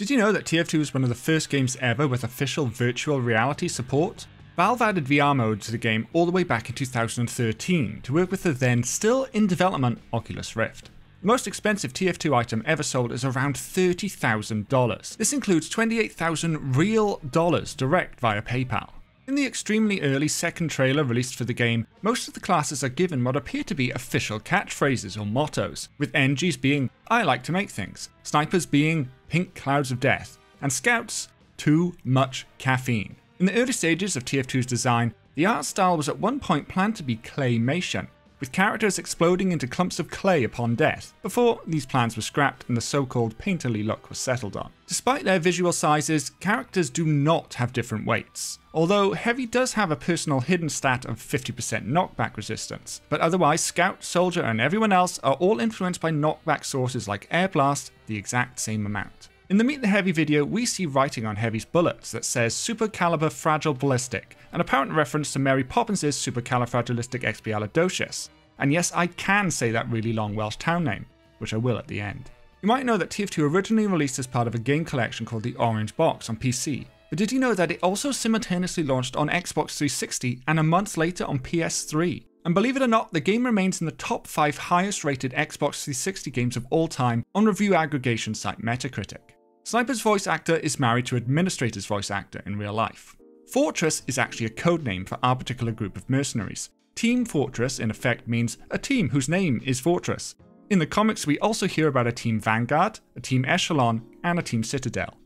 Did you know that TF2 was one of the first games ever with official virtual reality support? Valve added VR mode to the game all the way back in 2013 to work with the then still in development Oculus Rift. The most expensive TF2 item ever sold is around $30,000. This includes 28,000 real dollars direct via PayPal. In the extremely early second trailer released for the game, most of the classes are given what appear to be official catchphrases or mottos, with Engie's being, I like to make things, snipers being, pink clouds of death, and scouts, too much caffeine. In the early stages of TF2's design, the art style was at one point planned to be claymation, with characters exploding into clumps of clay upon death, before these plans were scrapped and the so called painterly look was settled on. Despite their visual sizes, characters do not have different weights, although Heavy does have a personal hidden stat of 50% knockback resistance, but otherwise Scout, Soldier, and everyone else are all influenced by knockback sources like Air Blast, the exact same amount. In the Meet the Heavy video, we see writing on Heavy's bullets that says Super Caliber Fragile Ballistic, an apparent reference to Mary Poppins' Supercalifragilisticexpialidocious. And yes, I can say that really long Welsh town name, which I will at the end. You might know that TF2 originally released as part of a game collection called the Orange Box on PC, but did you know that it also simultaneously launched on Xbox 360 and a month later on PS3? And believe it or not, the game remains in the top 5 highest rated Xbox 360 games of all time on review aggregation site Metacritic. Sniper's voice actor is married to Administrator's voice actor in real life. Fortress is actually a code name for our particular group of mercenaries. Team Fortress, in effect, means a team whose name is Fortress. In the comics, we also hear about a Team Vanguard, a Team Echelon, and a Team Citadel.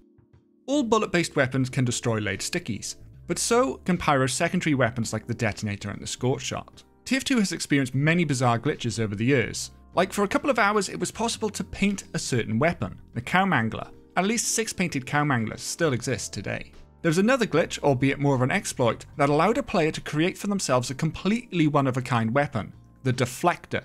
All bullet based weapons can destroy laid stickies, but so can Pyro's secondary weapons like the detonator and the scorch shot. TF2 has experienced many bizarre glitches over the years. Like for a couple of hours, it was possible to paint a certain weapon, the Cowmangler, at least six painted cowmanglers still exist today. There's another glitch, albeit more of an exploit, that allowed a player to create for themselves a completely one of a kind weapon, the Deflector.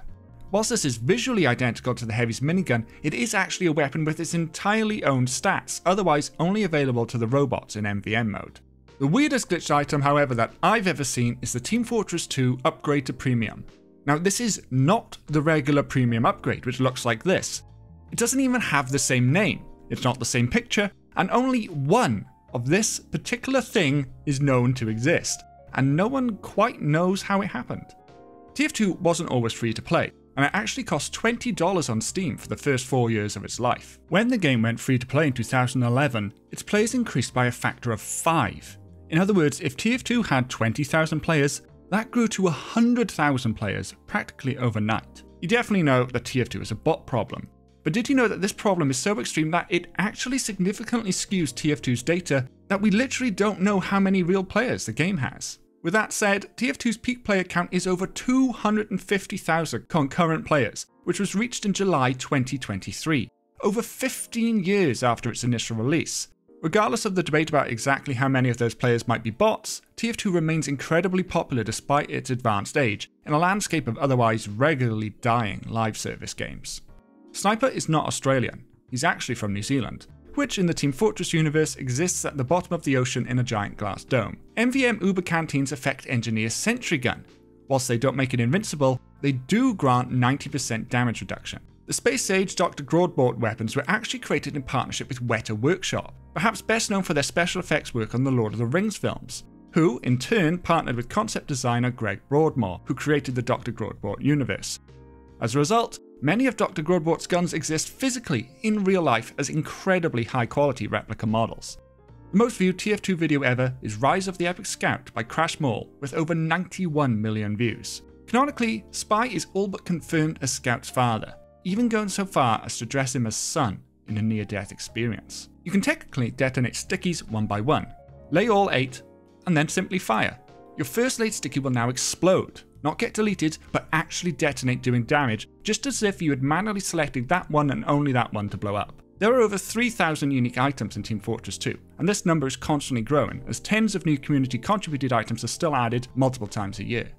Whilst this is visually identical to the Heavy's minigun, it is actually a weapon with its entirely own stats, otherwise only available to the robots in MVM mode. The weirdest glitched item, however, that I've ever seen is the Team Fortress 2 upgrade to Premium. Now, this is not the regular Premium upgrade, which looks like this. It doesn't even have the same name. It's not the same picture, and only one of this particular thing is known to exist, and no one quite knows how it happened. TF2 wasn't always free to play, and it actually cost $20 on Steam for the first four years of its life. When the game went free to play in 2011, its players increased by a factor of 5. In other words, if TF2 had 20,000 players, that grew to 100,000 players practically overnight. You definitely know that TF2 is a bot problem, but did you know that this problem is so extreme that it actually significantly skews TF2's data that we literally don't know how many real players the game has? With that said, TF2's peak player count is over 250,000 concurrent players, which was reached in July 2023, over 15 years after its initial release. Regardless of the debate about exactly how many of those players might be bots, TF2 remains incredibly popular despite its advanced age, in a landscape of otherwise regularly dying live service games. Sniper is not Australian, he's actually from New Zealand, which in the Team Fortress universe exists at the bottom of the ocean in a giant glass dome. MVM Uber Canteen's effect engineer Sentry Gun. Whilst they don't make it invincible, they do grant 90% damage reduction. The Space Age Dr. Grordbort weapons were actually created in partnership with Weta Workshop, perhaps best known for their special effects work on the Lord of the Rings films, who in turn partnered with concept designer Greg Broadmore, who created the Dr. Grordbort universe. As a result, Many of Dr. Grordbort's guns exist physically in real life as incredibly high quality replica models. The most viewed TF2 video ever is Rise of the Epic Scout by Crash Mall with over 91 million views. Canonically, Spy is all but confirmed as Scout's father, even going so far as to dress him as son in a near death experience. You can technically detonate stickies one by one, lay all 8, and then simply fire. Your first laid sticky will now explode, not get deleted, but actually detonate doing damage, just as if you had manually selected that one and only that one to blow up. There are over 3,000 unique items in Team Fortress 2, and this number is constantly growing, as tens of new community contributed items are still added multiple times a year.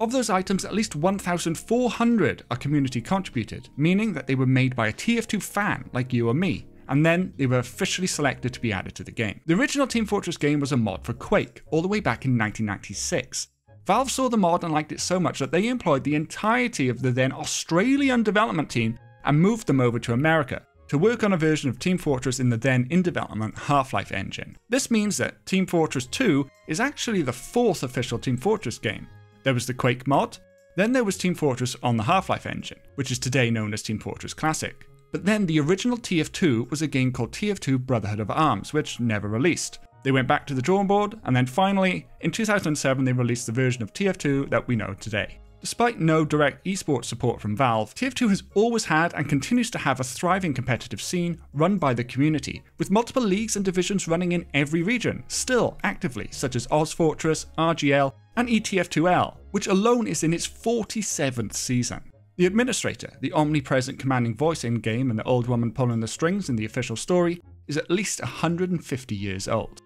Of those items, at least 1,400 are community contributed, meaning that they were made by a TF2 fan like you or me, and then they were officially selected to be added to the game. The original Team Fortress game was a mod for Quake, all the way back in 1996, Valve saw the mod and liked it so much that they employed the entirety of the then Australian development team and moved them over to America to work on a version of Team Fortress in the then in development Half Life engine. This means that Team Fortress 2 is actually the fourth official Team Fortress game. There was the Quake mod, then there was Team Fortress on the Half Life engine, which is today known as Team Fortress Classic. But then the original TF2 was a game called TF2 Brotherhood of Arms, which never released. They went back to the drawing board, and then finally, in 2007, they released the version of TF2 that we know today. Despite no direct esports support from Valve, TF2 has always had and continues to have a thriving competitive scene run by the community, with multiple leagues and divisions running in every region, still actively, such as Oz Fortress, RGL, and ETF2L, which alone is in its 47th season. The administrator, the omnipresent commanding voice in game and the old woman pulling the strings in the official story, is at least 150 years old.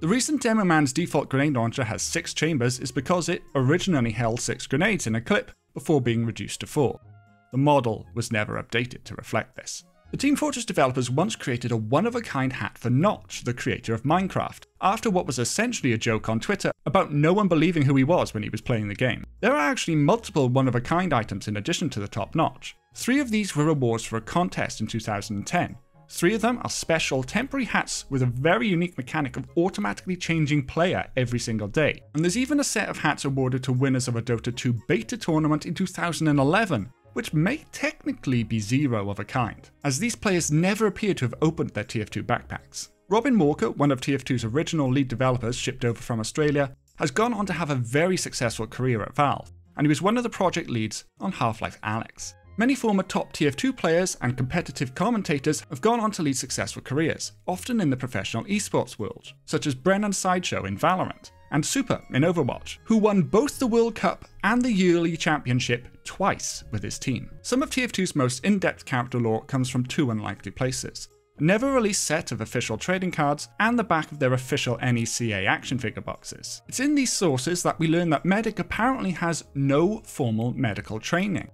The reason Demoman's default grenade launcher has 6 chambers is because it originally held 6 grenades in a clip before being reduced to 4. The model was never updated to reflect this. The Team Fortress developers once created a one-of-a-kind hat for Notch, the creator of Minecraft, after what was essentially a joke on Twitter about no one believing who he was when he was playing the game. There are actually multiple one-of-a-kind items in addition to the top notch. Three of these were awards for a contest in 2010, Three of them are special temporary hats with a very unique mechanic of automatically changing player every single day. And there's even a set of hats awarded to winners of a Dota 2 beta tournament in 2011, which may technically be zero of a kind, as these players never appear to have opened their TF2 backpacks. Robin Walker, one of TF2's original lead developers shipped over from Australia, has gone on to have a very successful career at Valve, and he was one of the project leads on Half-Life Alyx. Many former top TF2 players and competitive commentators have gone on to lead successful careers, often in the professional esports world, such as Brennan Sideshow in Valorant, and Super in Overwatch, who won both the World Cup and the yearly championship twice with his team. Some of TF2's most in-depth character lore comes from two unlikely places. A never released set of official trading cards and the back of their official NECA action figure boxes. It's in these sources that we learn that Medic apparently has no formal medical training,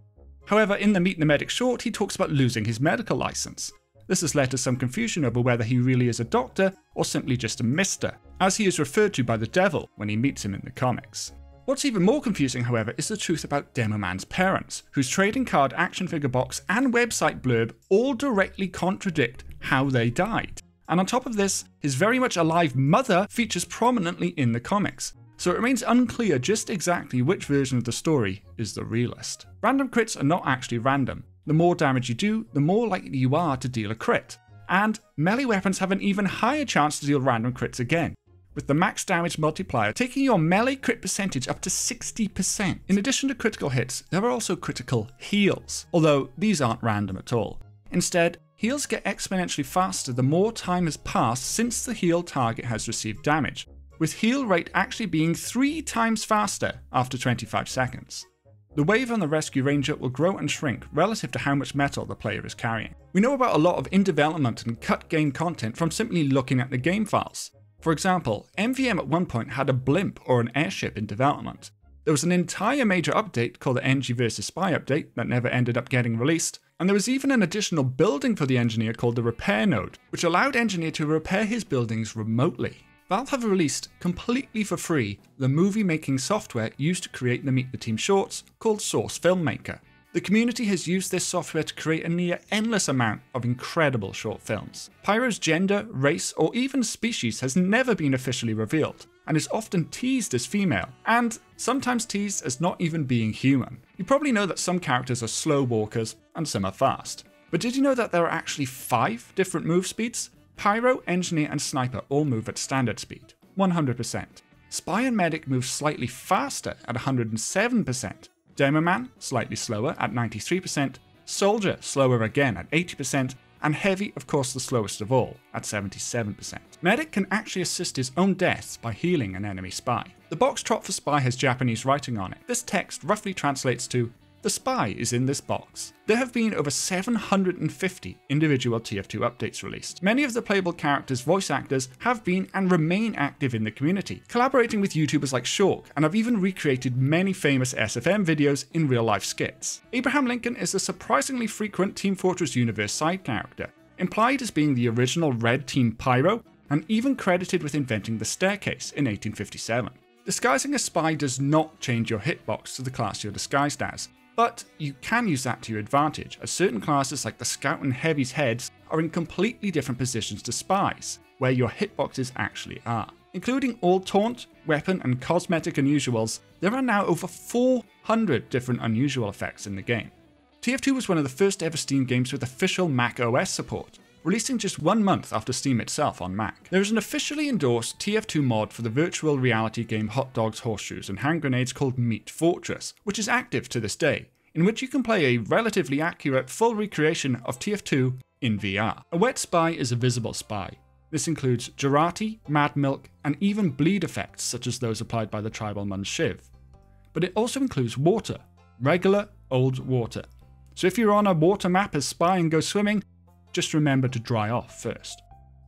However, in the Meet the Medic short, he talks about losing his medical license. This has led to some confusion over whether he really is a doctor or simply just a mister, as he is referred to by the devil when he meets him in the comics. What's even more confusing, however, is the truth about Demoman's parents, whose trading card, action figure box, and website blurb all directly contradict how they died. And on top of this, his very much alive mother features prominently in the comics, so it remains unclear just exactly which version of the story is the realest. Random crits are not actually random. The more damage you do, the more likely you are to deal a crit. And melee weapons have an even higher chance to deal random crits again, with the max damage multiplier taking your melee crit percentage up to 60%. In addition to critical hits, there are also critical heals, although these aren't random at all. Instead, heals get exponentially faster the more time has passed since the heal target has received damage, with heal rate actually being 3 times faster after 25 seconds. The wave on the Rescue Ranger will grow and shrink relative to how much metal the player is carrying. We know about a lot of in development and cut game content from simply looking at the game files. For example, MVM at one point had a blimp or an airship in development. There was an entire major update called the Engie vs Spy update that never ended up getting released, and there was even an additional building for the engineer called the repair node, which allowed engineer to repair his buildings remotely. Valve have released, completely for free, the movie making software used to create the Meet the Team shorts called Source Filmmaker. The community has used this software to create a near endless amount of incredible short films. Pyro's gender, race, or even species has never been officially revealed, and is often teased as female, and sometimes teased as not even being human. You probably know that some characters are slow walkers and some are fast. But did you know that there are actually five different move speeds? Pyro, Engineer, and Sniper all move at standard speed, 100%. Spy and Medic move slightly faster at 107%, Demoman slightly slower at 93%, Soldier slower again at 80%, and Heavy, of course, the slowest of all, at 77%. Medic can actually assist his own deaths by healing an enemy spy. The box trot for Spy has Japanese writing on it. This text roughly translates to the spy is in this box. There have been over 750 individual TF2 updates released. Many of the playable characters' voice actors have been and remain active in the community, collaborating with YouTubers like Shork, and have even recreated many famous SFM videos in real life skits. Abraham Lincoln is a surprisingly frequent Team Fortress Universe side character, implied as being the original Red Team Pyro, and even credited with inventing the staircase in 1857. Disguising a spy does not change your hitbox to the class you're disguised as, But you can use that to your advantage, as certain classes like the Scout and Heavy's heads are in completely different positions to Spies, where your hitboxes actually are. Including all taunt, weapon, and cosmetic unusuals, there are now over 400 different unusual effects in the game. TF2 was one of the first ever Steam games with official Mac OS support, releasing just one month after Steam itself on Mac. There is an officially endorsed TF2 mod for the virtual reality game Hot Dogs, Horseshoes, and Hand Grenades called Meat Fortress, which is active to this day, in which you can play a relatively accurate full recreation of TF2 in VR. A wet spy is a visible spy. This includes Jarate, Mad Milk, and even bleed effects such as those applied by the Tribalman's Shiv. But it also includes water, regular old water. So if you're on a water map as spy and go swimming, just remember to dry off first.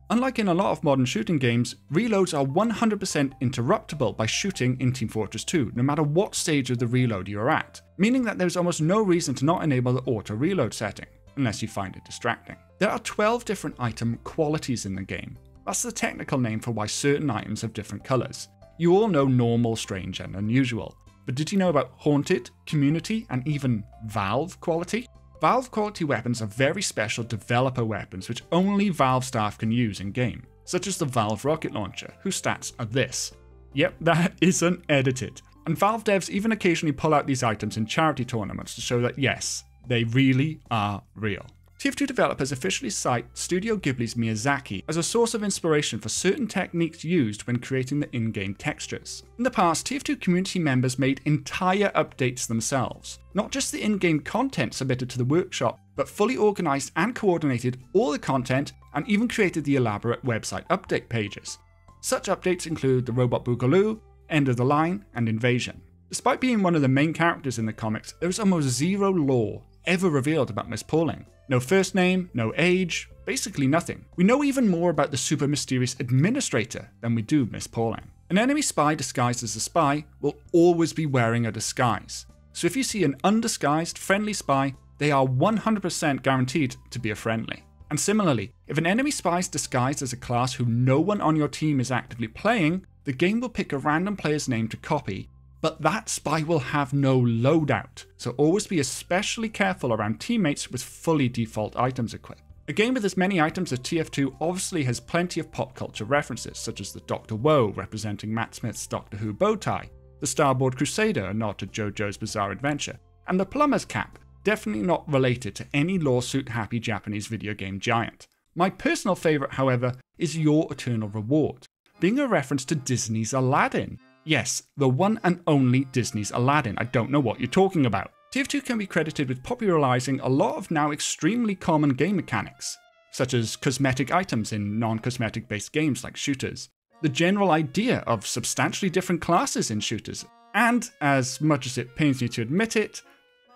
Unlike in a lot of modern shooting games, reloads are 100% interruptible by shooting in Team Fortress 2, no matter what stage of the reload you're at, meaning that there's almost no reason to not enable the auto reload setting, unless you find it distracting. There are 12 different item qualities in the game. That's the technical name for why certain items have different colours. You all know normal, strange, and unusual, but did you know about haunted, community, and even Valve quality? Valve quality weapons are very special developer weapons which only Valve staff can use in game, such as the Valve rocket launcher, whose stats are this. Yep, that isn't edited. And Valve devs even occasionally pull out these items in charity tournaments to show that yes, they really are real. TF2 developers officially cite Studio Ghibli's Miyazaki as a source of inspiration for certain techniques used when creating the in-game textures. In the past, TF2 community members made entire updates themselves, not just the in-game content submitted to the workshop, but fully organized and coordinated all the content and even created the elaborate website update pages. Such updates include the Robot Boogaloo, End of the Line, and Invasion. Despite being one of the main characters in the comics, there is almost zero lore ever revealed about Miss Pauling. No first name, no age, basically nothing. We know even more about the super mysterious administrator than we do Miss Pauling. An enemy spy disguised as a spy will always be wearing a disguise. So if you see an undisguised friendly spy, they are 100% guaranteed to be a friendly. And similarly, if an enemy spy is disguised as a class who no one on your team is actively playing, the game will pick a random player's name to copy but that spy will have no loadout, so always be especially careful around teammates with fully default items equipped. A game with as many items as TF2 obviously has plenty of pop culture references, such as the Dr. Whoa representing Matt Smith's Doctor Who bow tie, the Starboard Crusader, a nod to JoJo's Bizarre Adventure, and the Plumber's Cap, definitely not related to any lawsuit happy Japanese video game giant. My personal favourite, however, is Your Eternal Reward, being a reference to Disney's Aladdin, Yes, the one and only Disney's Aladdin. I don't know what you're talking about. TF2 can be credited with popularizing a lot of now extremely common game mechanics, such as cosmetic items in non cosmetic based games like shooters, the general idea of substantially different classes in shooters, and, as much as it pains me to admit it,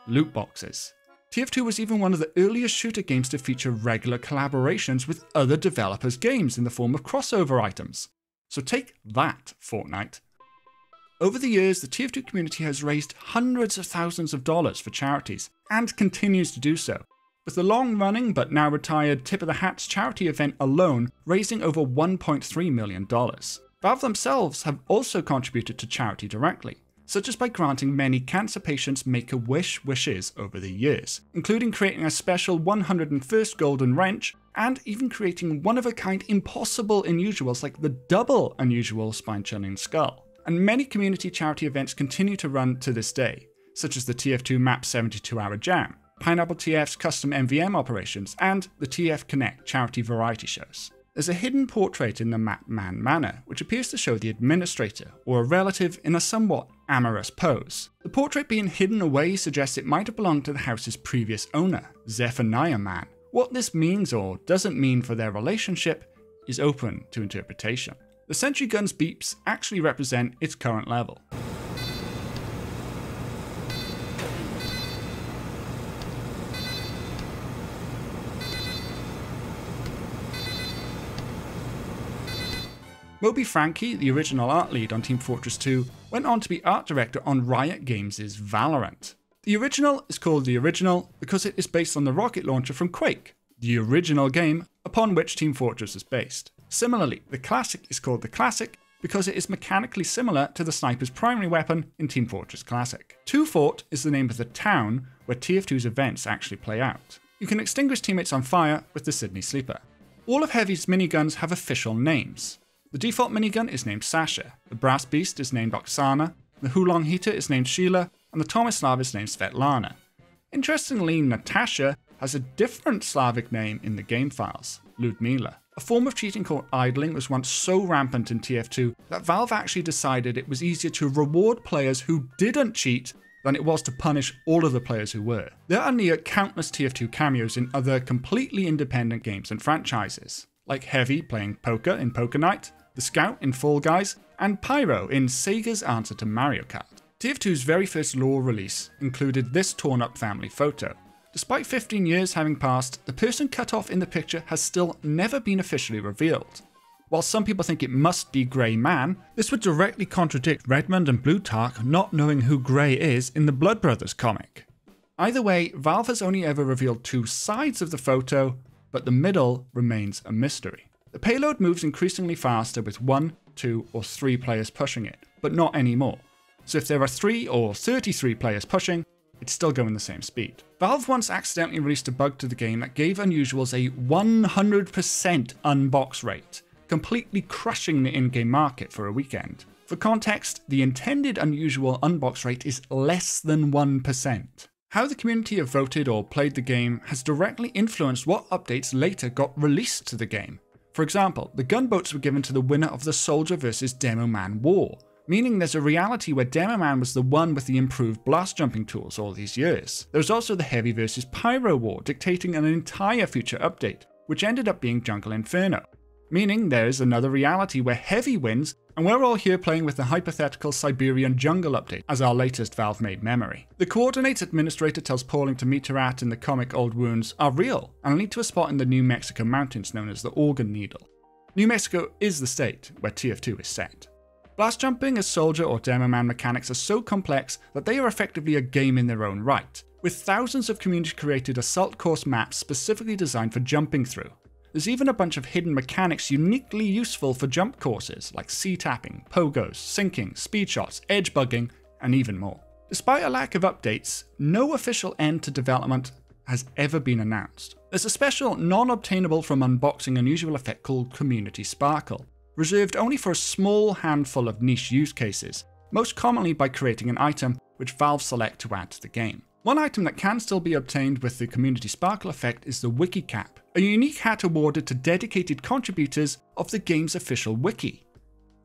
loot boxes. TF2 was even one of the earliest shooter games to feature regular collaborations with other developers' games in the form of crossover items. So take that, Fortnite. Over the years, the TF2 community has raised hundreds of thousands of dollars for charities, and continues to do so, with the long running but now retired Tip of the Hats charity event alone raising over $1.3 million. Valve themselves have also contributed to charity directly, such as by granting many cancer patients Make a Wish wishes over the years, including creating a special 101st Golden Wrench and even creating one of a kind impossible unusuals like the double unusual spine chilling skull and many community charity events continue to run to this day, such as the TF2 Map 72 Hour Jam, Pineapple TF's custom MVM operations, and the TF Connect charity variety shows. There's a hidden portrait in the Map Mann Manor, which appears to show the administrator, or a relative in a somewhat amorous pose. The portrait being hidden away suggests it might have belonged to the house's previous owner, Zepheniah Mann. What this means or doesn't mean for their relationship is open to interpretation. The Sentry Gun's beeps actually represent its current level. Moby Francke, the original art lead on Team Fortress 2, went on to be art director on Riot Games' Valorant. The original is called the original because it is based on the rocket launcher from Quake, the original game upon which Team Fortress is based. Similarly, the classic is called the classic because it is mechanically similar to the sniper's primary weapon in Team Fortress Classic. Teufort is the name of the town where TF2's events actually play out. You can extinguish teammates on fire with the Sydney Sleeper. All of Heavy's miniguns have official names. The default minigun is named Sasha, the Brass Beast is named Oksana, the Huo-Long Heater is named Sheila, and the Tomislav is named Svetlana. Interestingly, Natasha has a different Slavic name in the game files, Ludmila. A form of cheating called idling was once so rampant in TF2 that Valve actually decided it was easier to reward players who didn't cheat than it was to punish all of the players who were. There are near countless TF2 cameos in other completely independent games and franchises, like Heavy playing poker in Poker Night, the Scout in Fall Guys, and Pyro in Sega's answer to Mario Kart. TF2's very first lore release included this torn up family photo. Despite 15 years having passed, the person cut off in the picture has still never been officially revealed. While some people think it must be Gray Mann, this would directly contradict Redmond and Blutarch not knowing who Gray is in the Blood Brothers comic. Either way, Valve has only ever revealed two sides of the photo, but the middle remains a mystery. The payload moves increasingly faster with one, two, or three players pushing it, but not anymore. So if there are 3 or 33 players pushing, it's still going the same speed. Valve once accidentally released a bug to the game that gave Unusuals a 100% unbox rate, completely crushing the in-game market for a weekend. For context, the intended unusual unbox rate is less than 1%. How the community have voted or played the game has directly influenced what updates later got released to the game. For example, the gunboats were given to the winner of the Soldier vs Demo Man war, meaning there's a reality where Demoman was the one with the improved blast jumping tools all these years. There's also the Heavy vs Pyro war, dictating an entire future update, which ended up being Jungle Inferno. Meaning there's another reality where Heavy wins, and we're all here playing with the hypothetical Siberian jungle update as our latest Valve made memory. The coordinates administrator tells Pauling to meet her at in the comic Old Wounds are real, and lead to a spot in the New Mexico mountains known as the Organ Needle. New Mexico is the state where TF2 is set. Blast jumping as soldier or demo man mechanics are so complex that they are effectively a game in their own right, with thousands of community created assault course maps specifically designed for jumping through. There's even a bunch of hidden mechanics uniquely useful for jump courses like C tapping, pogos, sinking, speed shots, edge bugging, and even more. Despite a lack of updates, no official end to development has ever been announced. There's a special non obtainable from unboxing unusual effect called Community Sparkle, reserved only for a small handful of niche use cases, most commonly by creating an item which Valve select to add to the game. One item that can still be obtained with the Community Sparkle effect is the Wiki Cap, a unique hat awarded to dedicated contributors of the game's official wiki.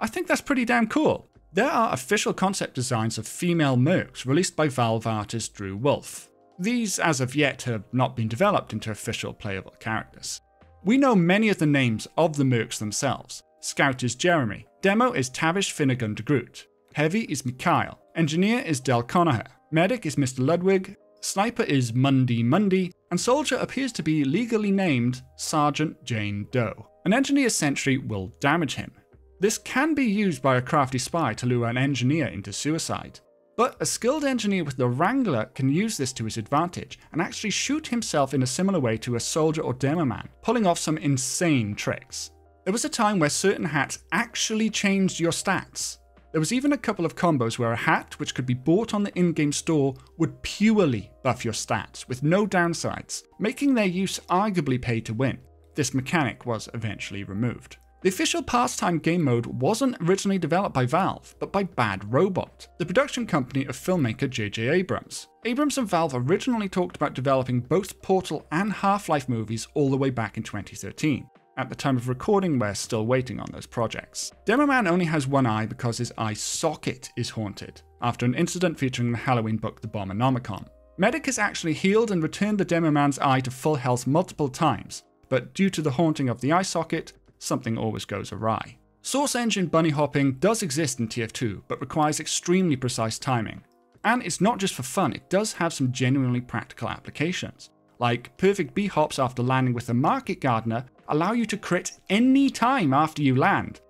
I think that's pretty damn cool. There are official concept designs of female mercs released by Valve artist Drew Wolf. These, as of yet, have not been developed into official playable characters. We know many of the names of the mercs themselves, Scout is Jeremy. Demo is Tavish Finnegan de Groot. Heavy is Mikhail. Engineer is Dell Conagher. Medic is Mr. Ludwig. Sniper is Mundy Mundy. And Soldier appears to be legally named Sergeant Jane Doe. An engineer sentry will damage him. This can be used by a crafty spy to lure an engineer into suicide. But a skilled engineer with the Wrangler can use this to his advantage and actually shoot himself in a similar way to a soldier or demo man, pulling off some insane tricks. There was a time where certain hats actually changed your stats. There was even a couple of combos where a hat, which could be bought on the in game store, would purely buff your stats, with no downsides, making their use arguably pay to win. This mechanic was eventually removed. The official PASS Time game mode wasn't originally developed by Valve, but by Bad Robot, the production company of filmmaker J.J. Abrams. Abrams and Valve originally talked about developing both Portal and Half Life movies all the way back in 2013. At the time of recording, we're still waiting on those projects. Demoman only has one eye because his eye socket is haunted, after an incident featuring the Halloween book The Bombinomicon. Medic has actually healed and returned the Demoman's eye to full health multiple times, but due to the haunting of the eye socket, something always goes awry. Source engine bunny hopping does exist in TF2, but requires extremely precise timing. And it's not just for fun, it does have some genuinely practical applications. Like perfect B hops after landing with the Market Gardener allow you to crit any time after you land,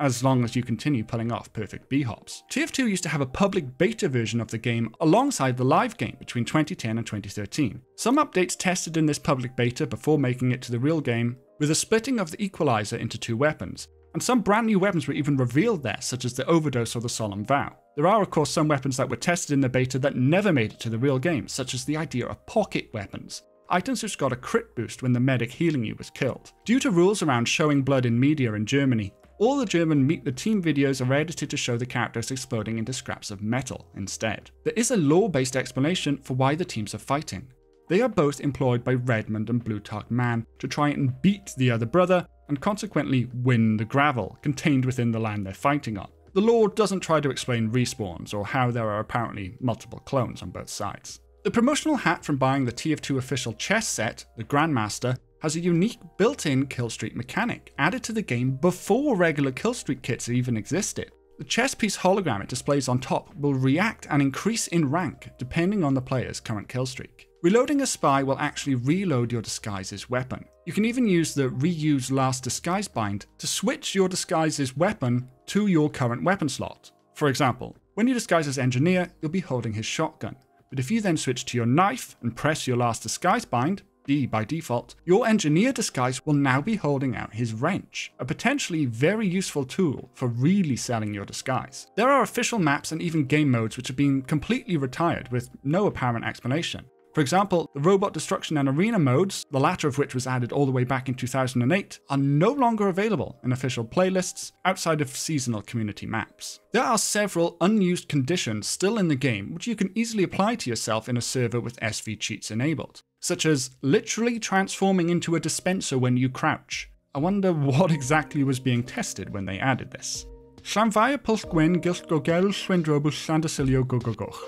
as long as you continue pulling off perfect B-hops. TF2 used to have a public beta version of the game alongside the live game between 2010 and 2013. Some updates tested in this public beta before making it to the real game with a splitting of the equalizer into two weapons, and some brand new weapons were even revealed there, such as the Overdose or the Solemn Vow. There are, of course, some weapons that were tested in the beta that never made it to the real game, such as the idea of pocket weapons. Items which got a crit boost when the medic healing you was killed. Due to rules around showing blood in media in Germany, all the German Meet the Team videos are edited to show the characters exploding into scraps of metal instead. There is a lore based explanation for why the teams are fighting. They are both employed by Redmond and Blue Blutarch Mann to try and beat the other brother and consequently win the gravel contained within the land they're fighting on. The lore doesn't try to explain respawns or how there are apparently multiple clones on both sides. The promotional hat from buying the TF2 official chess set, the Grandmaster, has a unique built-in killstreak mechanic added to the game before regular killstreak kits even existed. The chess piece hologram it displays on top will react and increase in rank depending on the player's current killstreak. Reloading a spy will actually reload your disguise's weapon. You can even use the reuse last disguise bind to switch your disguise's weapon to your current weapon slot. For example, when you disguise as engineer, you'll be holding his shotgun. But if you then switch to your knife and press your last disguise bind, D by default, your engineer disguise will now be holding out his wrench, a potentially very useful tool for really selling your disguise. There are official maps and even game modes which have been completely retired with no apparent explanation. For example, the Robot Destruction and Arena modes, the latter of which was added all the way back in 2008, are no longer available in official playlists outside of seasonal community maps. There are several unused conditions still in the game which you can easily apply to yourself in a server with SV cheats enabled, such as literally transforming into a dispenser when you crouch. I wonder what exactly was being tested when they added this. Gogogoch.